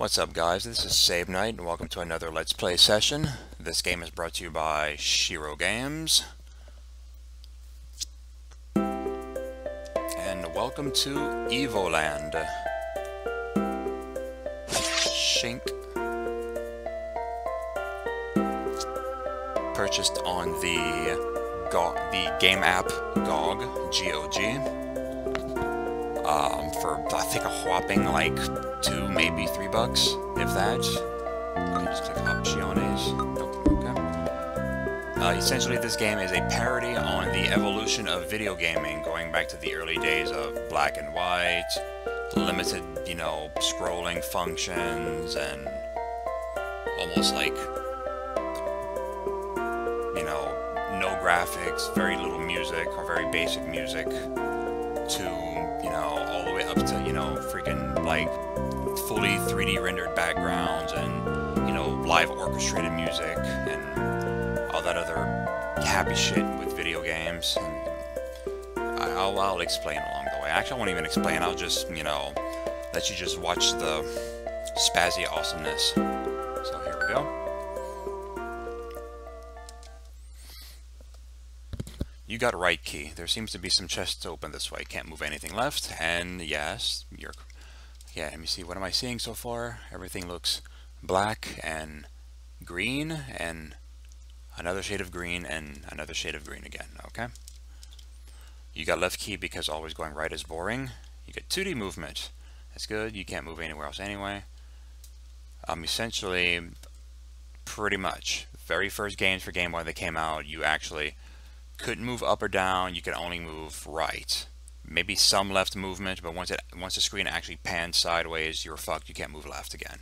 What's up guys, this is Save Night and welcome to another Let's Play session. This game is brought to you by Shiro Games. And welcome to Evoland. Shink. Purchased on the, Go the game app GOG, G-O-G um, for I think a whopping like two, maybe three bucks, if that. Okay, just click Opciones. Nope, okay. Uh, essentially, this game is a parody on the evolution of video gaming, going back to the early days of black and white, limited, you know, scrolling functions, and almost like, you know, no graphics, very little music, or very basic music, to you know, up to, you know, freaking, like, fully 3D rendered backgrounds and, you know, live orchestrated music and all that other happy shit with video games. And I'll, I'll explain along the way. Actually, I won't even explain. I'll just, you know, let you just watch the spazzy awesomeness. So here we go. You got right key. There seems to be some chests open this way. Can't move anything left. And yes, you're... Yeah, let me see. What am I seeing so far? Everything looks black and green and another shade of green and another shade of green again. Okay. You got left key because always going right is boring. You get 2D movement. That's good. You can't move anywhere else anyway. Um, essentially, pretty much, very first games for Game Boy that came out, you actually couldn't move up or down, you could only move right. Maybe some left movement, but once it once the screen actually pans sideways, you're fucked. You can't move left again.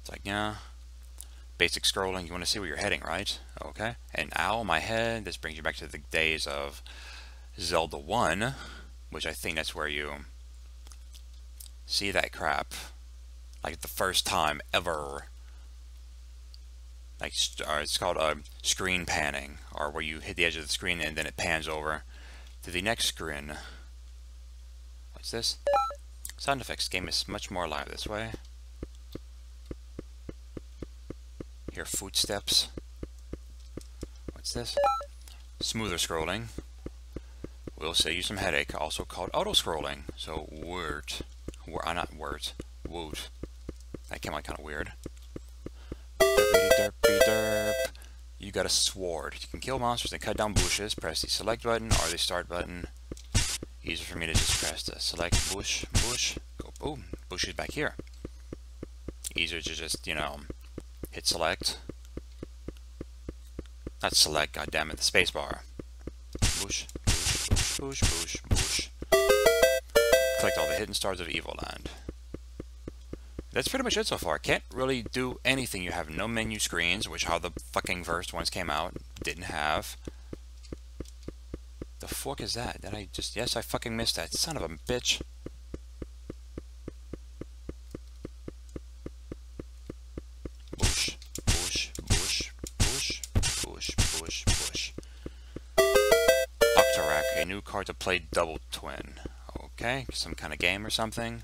It's like, yeah. Basic scrolling, you want to see where you're heading, right? Okay. And ow, my head. This brings you back to the days of Zelda 1, which I think that's where you see that crap. Like the first time ever like it's called uh, screen panning or where you hit the edge of the screen and then it pans over to the next screen. What's this? Sound effects game is much more alive this way. Hear footsteps. What's this? Smoother scrolling. Will save you some headache also called auto scrolling so word uh, not words woot. That came out kind of weird derpy derp. You got a sword. You can kill monsters and cut down bushes. Press the select button or the start button. Easier for me to just press the select bush, bush. Go boom. Bush is back here. Easier to just, you know, hit select. Not select, God damn it, the spacebar. Bush, bush, bush, bush, bush. Collect all the hidden stars of Evoland. That's pretty much it so far. Can't really do anything. You have no menu screens, which how the fucking first ones came out didn't have. The fuck is that? Did I just... Yes, I fucking missed that. Son of a bitch. Bush, bush, bush, bush, bush, bush, bush. Octorok, a new card to play Double Twin. Okay, some kind of game or something.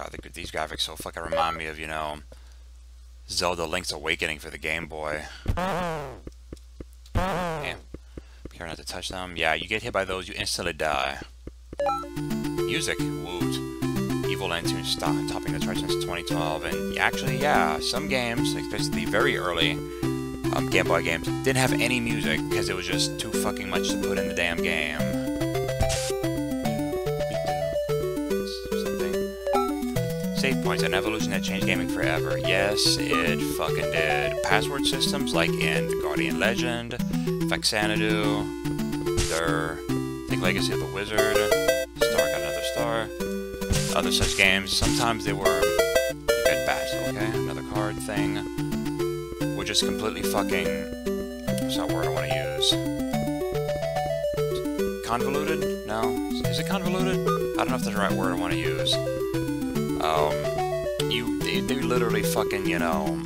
God, the, these graphics so fucking remind me of, you know, Zelda Link's Awakening for the Game Boy. Damn. Not to touch them. Yeah, you get hit by those, you instantly die. Music, woot. Evoland tunes stop, topping the charts since 2012, and actually, yeah, some games, especially the very early um, Game Boy games, didn't have any music because it was just too fucking much to put in the damn game. Save points, an evolution that changed gaming forever. Yes, it fucking did. Password systems like in Guardian Legend, Faxanadu, their Think Legacy of the Wizard, Star got another star, other such games. Sometimes they were good okay? Another card thing. Were just completely fucking what's that word I want to use? Convoluted? No. Is it convoluted? I don't know if that's the right word I want to use. Um, they, they literally fucking, you know...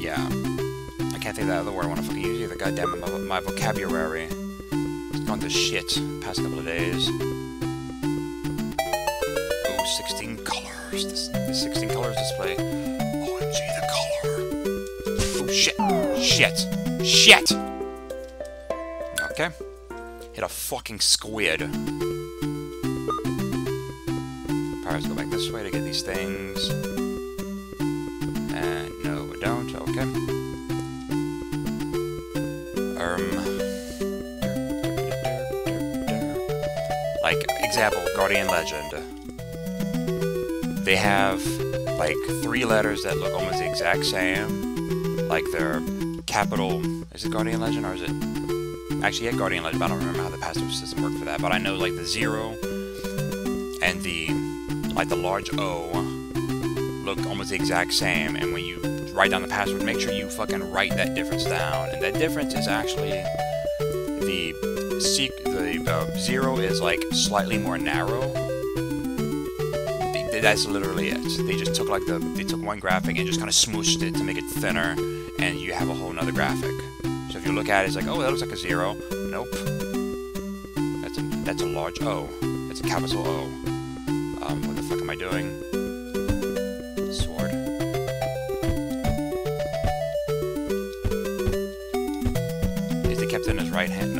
Yeah. I can't think of that other word I want to fucking use either. Goddamn, my, my vocabulary. It's gone to shit past couple of days. Oh, 16 colors. This 16 colors display. OMG, the color. Oh, shit. Shit. Shit! Okay. Hit a fucking squid. Way to get these things. And no, we don't. Okay. Um. Like, example, Guardian Legend. They have, like, three letters that look almost the exact same. Like, they're capital... Is it Guardian Legend, or is it... Actually, yeah, Guardian Legend, but I don't remember how the password system worked for that. But I know, like, the zero like, the large O look almost the exact same. And when you write down the password, make sure you fucking write that difference down. And that difference is actually the the uh, zero is like slightly more narrow. That's literally it. They just took like the they took one graphic and just kind of smooshed it to make it thinner, and you have a whole nother graphic. So if you look at it, it's like, oh, that looks like a zero. Nope. That's a that's a large O. That's a capital O. right hand?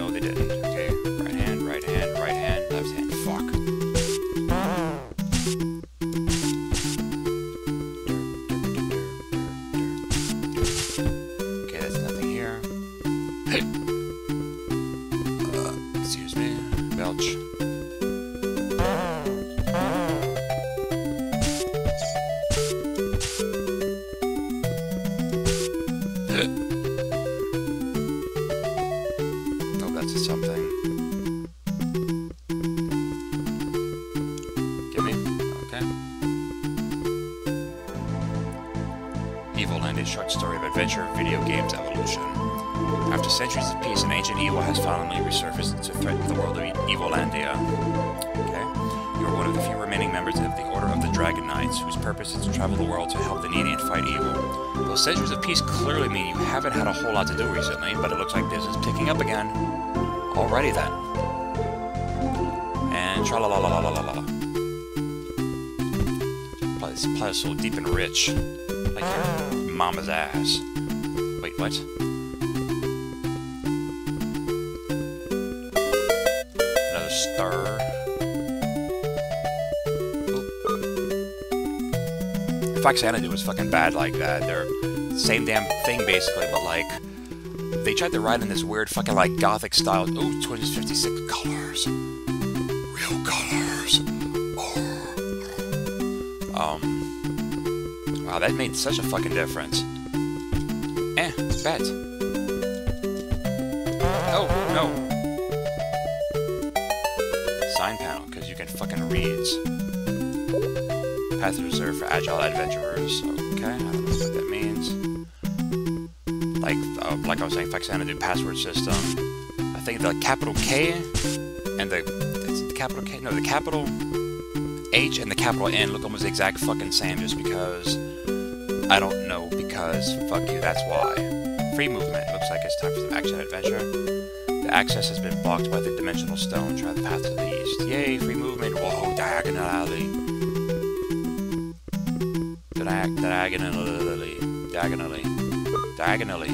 Story of adventure, video games evolution. After centuries of peace, an ancient evil has finally resurfaced to threaten the world of e Evolandia. Okay. You are one of the few remaining members of the Order of the Dragon Knights, whose purpose is to travel the world to help the needy and fight evil. Those centuries of peace clearly mean you haven't had a whole lot to do recently, but it looks like business is picking up again. Alrighty then. And tra la la la la la la la. This plot is so deep and rich. Like mama's ass. Wait, what? Another star. Faxanadu was fucking bad like that. They're the same damn thing basically, but like they tried to write in this weird fucking like gothic style. Ooh, 256 colors. Real colors. Wow, that made such a fucking difference. Eh, bet. Oh, no. Sign panel, because you can fucking reads. Path reserved for agile adventurers. Okay, I don't know what that means. Like, uh, like I was saying, Faxanadu password system. I think the capital K and the, the capital K, no, the capital H and the capital N look almost the exact fucking same just because I don't know because fuck you, that's why. Free movement. Looks like it's time for some action adventure. The access has been blocked by the dimensional stone. Try the path to the east. Yay, free movement. Whoa, diagonal alley. Diag diagonally. Diagonally. Diagonally.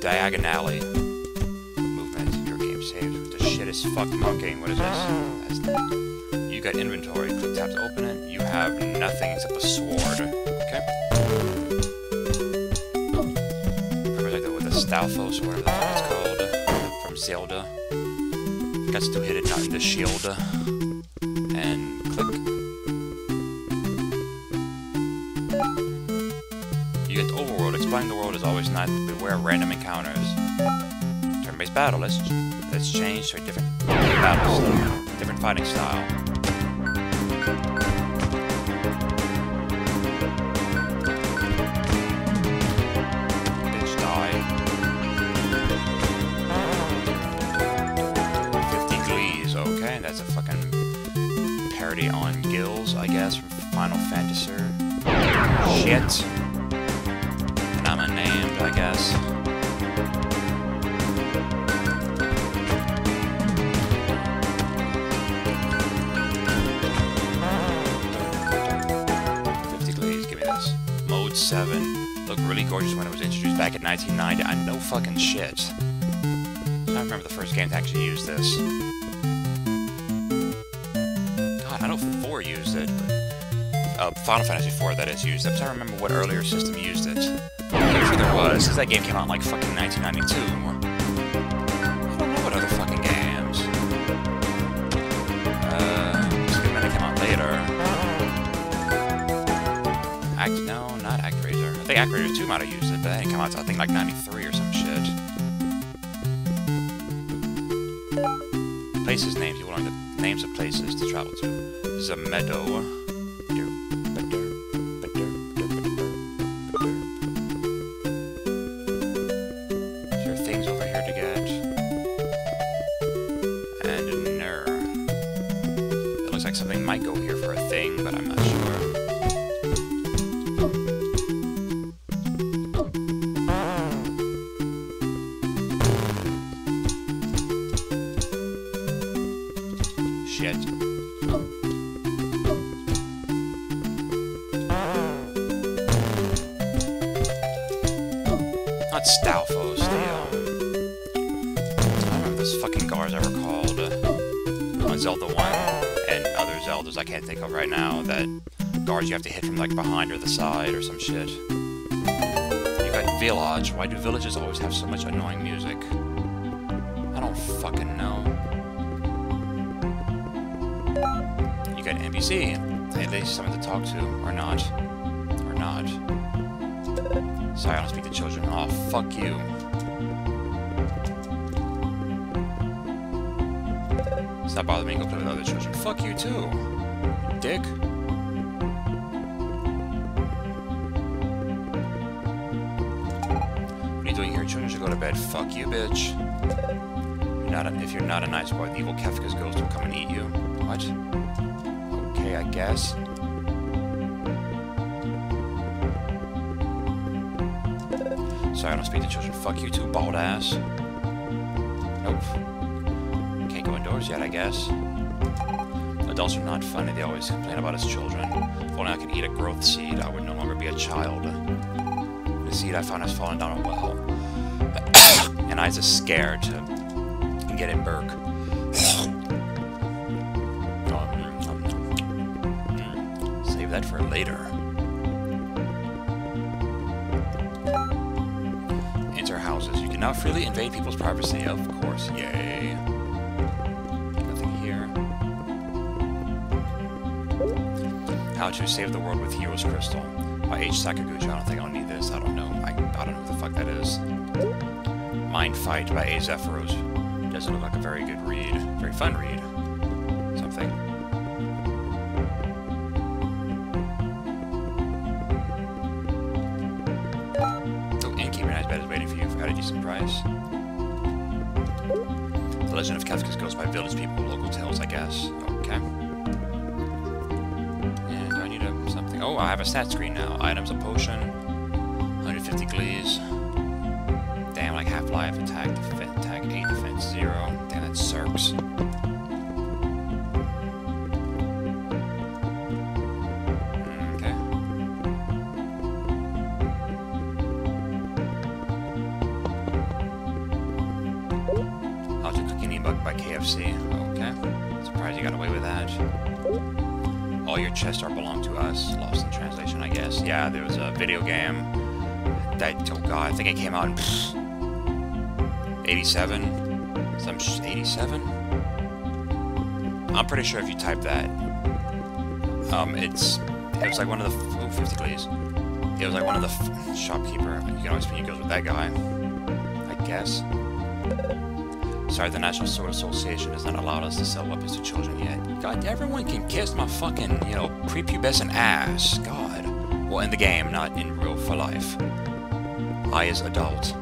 Diagonally. Movement. Your game saved. The shit is fucked monking. What is this? That's you got inventory. Click tab to open it. You have nothing except a sword. Okay. Like the, with the Stalfos, whatever the fuck it's called, uh, from Zelda. Got to hit it, not in the shield. Uh, and click. You get the overworld. Exploring the world is always nice, beware of random encounters. Turn-based battle. Let's let's change to a different battle style, different fighting style. 1990. I know fucking shit. I remember the first game to actually use this. God, I don't know 4 used it. Uh, Final Fantasy 4, that is, used it. But I remember what earlier system used it. I'm sure there was, because that game came out in like fucking 1992. I don't know what other fucking games. Uh, Superman that came out later. Act, no, not ActRaiser. I think ActRaiser 2 might have used didn't come out I think like 93 or some shit. Places names, you want the names of places to travel to. This is a meadow. There are things over here to get. And a ner. It looks like something might go here for a thing, but I'm not like behind or the side or some shit. You got Village. Why do villages always have so much annoying music? I don't fucking know. You got NPC. At least someone to talk to, or not. Or not. Sorry, I don't speak to children. Oh, fuck you. Stop bothering me and go play with other children. Fuck you too. Dick. To bed. Fuck you, bitch. You're not a, if you're not a nice boy, the evil Kefka's ghost will come and eat you. What? Okay, I guess. Sorry, I don't speak to children. Fuck you too, bald ass. Nope. Can't go indoors yet, I guess. Adults are not funny. They always complain about us children. If only I could eat a growth seed, I would no longer be a child. The seed I found has fallen down a well. And I was just scared to get in Burke. Save that for later. Enter houses. You can now freely invade people's privacy. Of course, yay. Nothing here. How to Save the World with Heroes Crystal by H. Sakaguchi. I don't think I'll need this. I don't know. I, I don't know who the fuck that is. Mind Fight by A. Zephyros. Doesn't look like a very good read. Very fun read. Something. Oh, Innkeeper Nice Bed is waiting for you at a decent price. The Legend of Kefka's Ghost by Village People. Local tales, I guess. Okay. And do I need a something? Oh, I have a stat screen now. Items, a potion. 150 glees. times. by KFC. Okay. You got away with that. All your chests are belong to us. Lost in translation, I guess. Yeah, there was a video game that, oh god, I think it came out in 87. I'm 87? I'm pretty sure if you type that, um, it's, it was like one of the, ooh, 50 glaze. It was like one of the, shopkeeper, you can always pin your goods with that guy, I guess. Sorry, the National Sword Association has not allowed us to sell weapons to children yet. God, everyone can kiss my fucking, you know, prepubescent ass. God. Well, in the game, not in real for life. I is adult.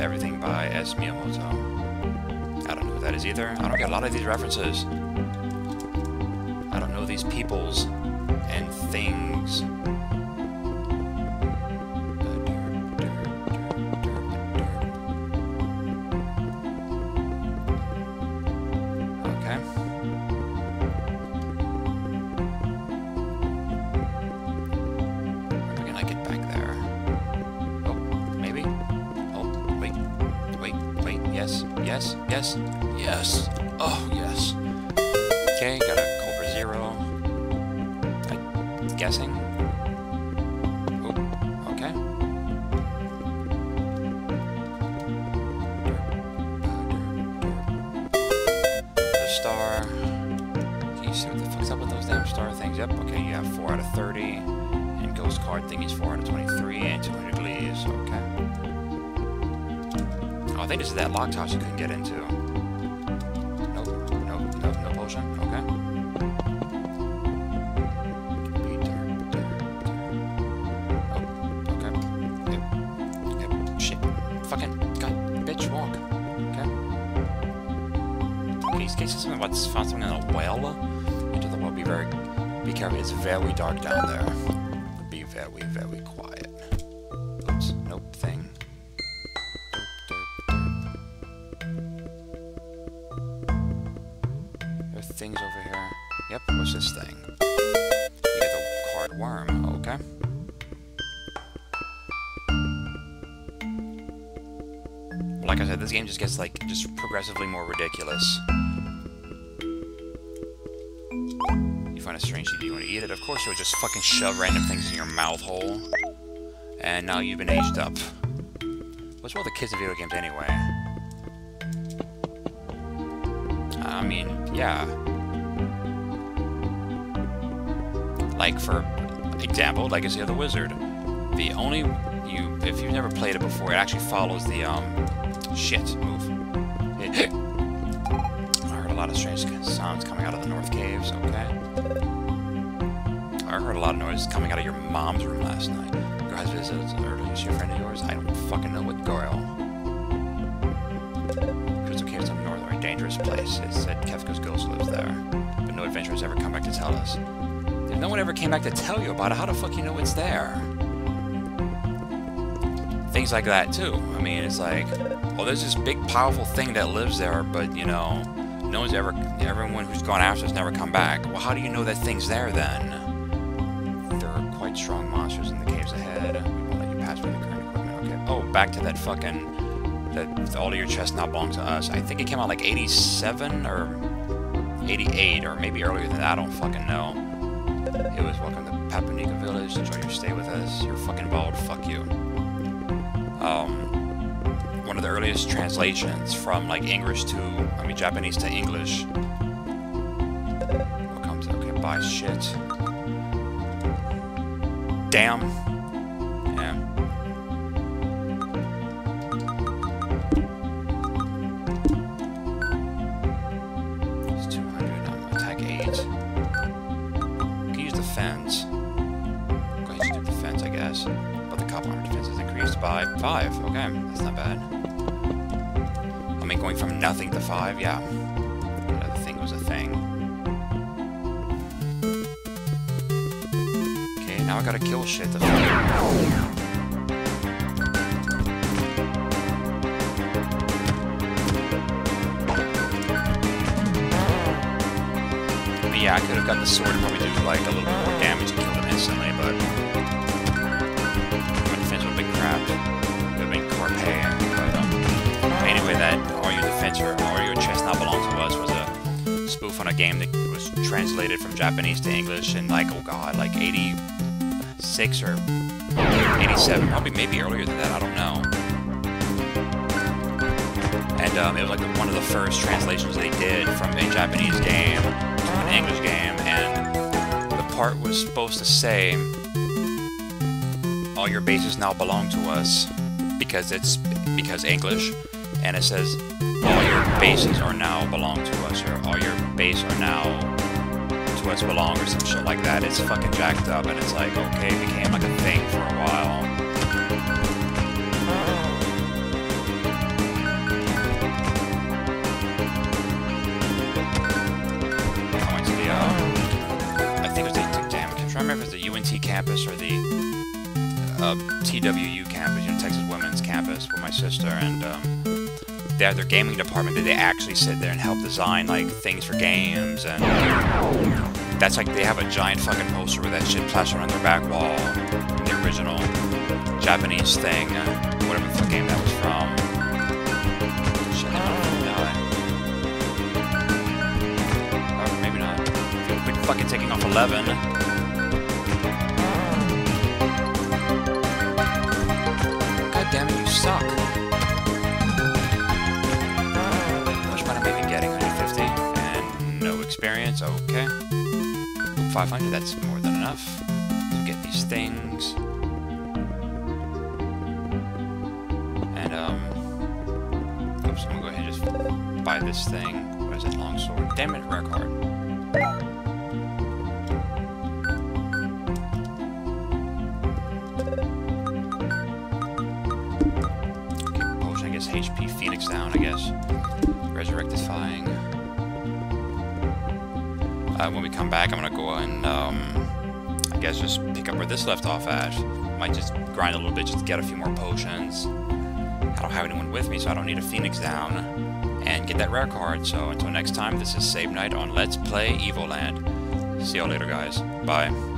Everything by S. Miyamoto. I don't know who that is either. I don't get a lot of these references. I don't know these peoples and things. Yes, yes, yes. Oh, yes. Okay, got a Cobra Zero. I'm guessing. Oh, okay. The star. Can you see what the fuck's up with those damn star things? Yep, okay, you have 4 out of 30. And ghost card thingies 4 out of 23. Think this is that locked house you couldn't get into. Nope, nope, nope, no potion, okay. Okay. Yep, shit. Fucking, god, bitch, walk. Okay. Okay, he's saying something about found something in a well. Into the well. Be very, be careful. It's very dark down there. Be very, very quiet. Gets like just progressively more ridiculous. You find a strange CD, you want to eat it? Of course you'll just fucking shove random things in your mouth hole. And now you've been aged up. What's with the kids in video games anyway? I mean, yeah. Like, for example, Legacy of the Wizard. The only... you If you've never played it before, it actually follows the, um... Shit, move. I heard a lot of strange sounds coming out of the North Caves, okay? I heard a lot of noise coming out of your mom's room last night. Has visits, or is she a friend of yours? I don't fucking know what girl. Crystal Caves up north are a dangerous place. It said Kefka's ghost lives there. But no adventurers ever come back to tell us. If no one ever came back to tell you about it, how the fuck you know it's there? Things like that, too. I mean, it's like, well, there's this big, powerful thing that lives there, but, you know, no one's ever, everyone who's gone after has never come back. Well, how do you know that thing's there, then? There are quite strong monsters in the caves ahead. We won't let you pass with the current equipment, okay? Oh, back to that fucking, that all of your chests now belong to us. I think it came out like 87 or 88 or maybe earlier than that, I don't fucking know. It was welcome to Papurika Village, enjoy your stay with us. You're fucking bald, fuck you. Um, one of the earliest translations from like English to, I mean Japanese to English. What comes, okay, buy shit. Damn. Yeah. It's 200, um, attack 8. You can use ahead and do defense, I guess. By 5. Okay, that's not bad. I mean, going from nothing to 5, yeah. yeah thing was a thing. Okay, now I gotta kill shit to yeah, I could have gotten the sword and probably do like a little bit more damage and killed him instantly, but have been but um, anyway, that all your defense or all your chest now belong to us was a spoof on a game that was translated from Japanese to English in like oh god, like 86 or 87, probably maybe earlier than that. I don't know. And um, it was like one of the first translations they did from a Japanese game to an English game, and the part was supposed to say, all your bases now belong to us because it's because English, and it says all your bases are now belong to us, or all your base are now to us belong, or some shit like that. It's fucking jacked up, and it's like, okay, it became like a thing for a while. I went to the, I think it was the, damn, I can't remember if the UNT campus or the uh, TWU campus, you know, Texas Women's Campus, with my sister, and um, they their gaming department that they actually sit there and help design like things for games, and that's like they have a giant fucking poster with that shit plastered on their back wall, the original Japanese thing, uh, whatever the fuck game that was from. Or maybe not. Fucking taking off 11. 500, that's more than enough to get these things. And, um... Oops, I'm gonna go ahead and just buy this thing. What is it? Longsword. Damn it, rare card. Okay, I guess HP Phoenix down, I guess. Resurrectifying. Uh, when we come back, I'm gonna go and, um, I guess just pick up where this left off at. Might just grind a little bit just get a few more potions. I don't have anyone with me, so I don't need a Phoenix down. And get that rare card, so until next time, this is Save Night on Let's Play Evoland. See y'all later, guys. Bye.